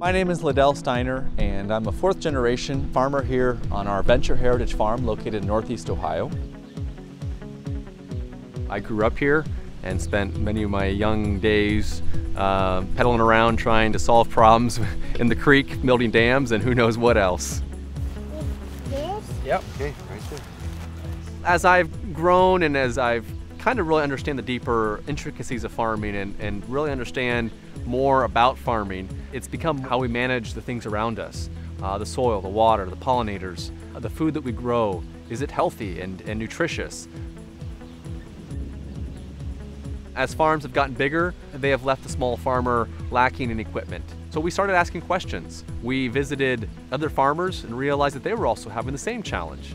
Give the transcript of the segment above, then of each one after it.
My name is Liddell Steiner and I'm a fourth generation farmer here on our Venture Heritage Farm located in Northeast Ohio. I grew up here and spent many of my young days uh, pedaling around trying to solve problems in the creek, building dams, and who knows what else. This? Yep. Okay, right there. As I've grown and as I've kind of really understand the deeper intricacies of farming and, and really understand more about farming, it's become how we manage the things around us. Uh, the soil, the water, the pollinators, the food that we grow. Is it healthy and, and nutritious? As farms have gotten bigger, they have left the small farmer lacking in equipment. So we started asking questions. We visited other farmers and realized that they were also having the same challenge.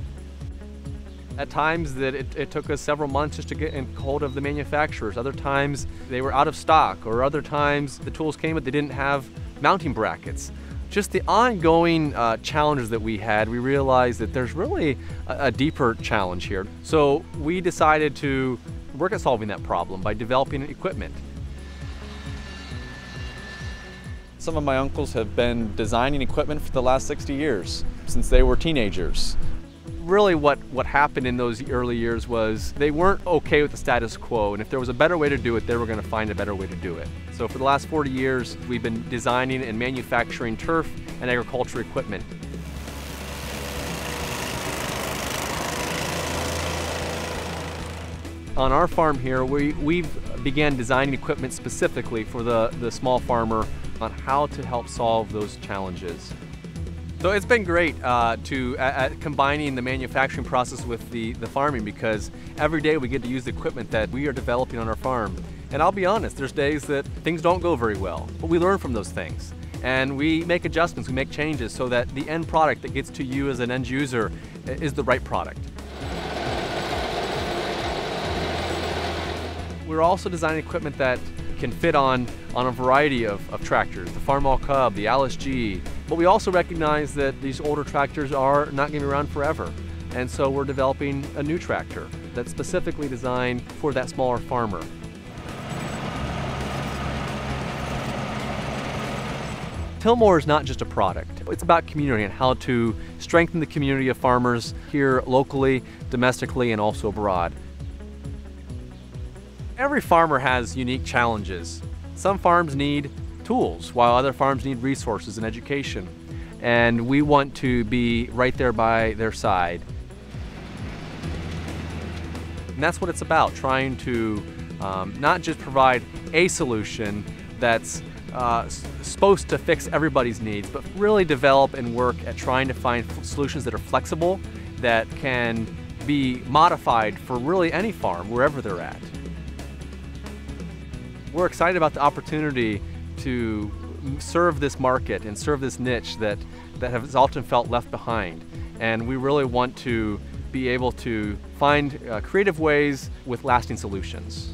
At times that it, it, took us several months just to get in hold of the manufacturers. Other times they were out of stock or other times the tools came but they didn't have mounting brackets. Just the ongoing uh, challenges that we had, we realized that there's really a, a deeper challenge here. So we decided to work at solving that problem by developing equipment. Some of my uncles have been designing equipment for the last 60 years, since they were teenagers really what, what happened in those early years was they weren't okay with the status quo, and if there was a better way to do it, they were going to find a better way to do it. So for the last 40 years, we've been designing and manufacturing turf and agriculture equipment. On our farm here, we, we've began designing equipment specifically for the, the small farmer on how to help solve those challenges. So it's been great uh, to uh, combining the manufacturing process with the, the farming because every day we get to use the equipment that we are developing on our farm. And I'll be honest, there's days that things don't go very well, but we learn from those things. And we make adjustments, we make changes so that the end product that gets to you as an end user is the right product. We're also designing equipment that can fit on, on a variety of, of tractors, the Farmall Cub, the Allis G, but we also recognize that these older tractors are not going to be around forever. And so we're developing a new tractor that's specifically designed for that smaller farmer. Tilmor is not just a product. It's about community and how to strengthen the community of farmers here locally, domestically, and also abroad. Every farmer has unique challenges. Some farms need tools, while other farms need resources and education. And we want to be right there by their side. And that's what it's about, trying to um, not just provide a solution that's uh, supposed to fix everybody's needs, but really develop and work at trying to find solutions that are flexible, that can be modified for really any farm, wherever they're at. We're excited about the opportunity to serve this market and serve this niche that, that has often felt left behind. And we really want to be able to find uh, creative ways with lasting solutions.